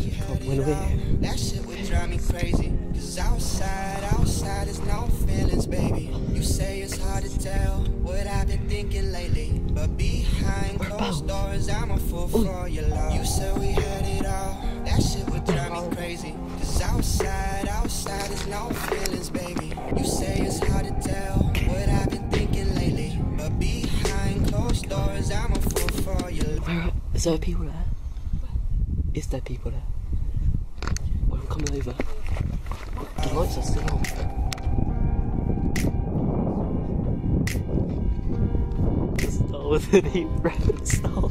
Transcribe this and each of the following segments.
in a bit. That shit would drive me crazy. Cause outside, outside is no feelings, baby. You say it's hard to tell what I've been thinking lately. But behind closed doors, I'm a fool for your love. You said we had it all. That shit would drive me crazy. Cause outside, outside is no feelings, baby. You say it's hard to tell what I've been thinking lately. But behind closed doors, I'm a fool for your love. Where is there people there? Is there people there? Well, I'm coming over. The lights are still on. Star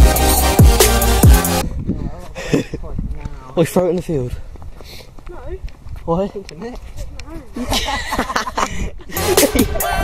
We throw it in the field. No. Why? No.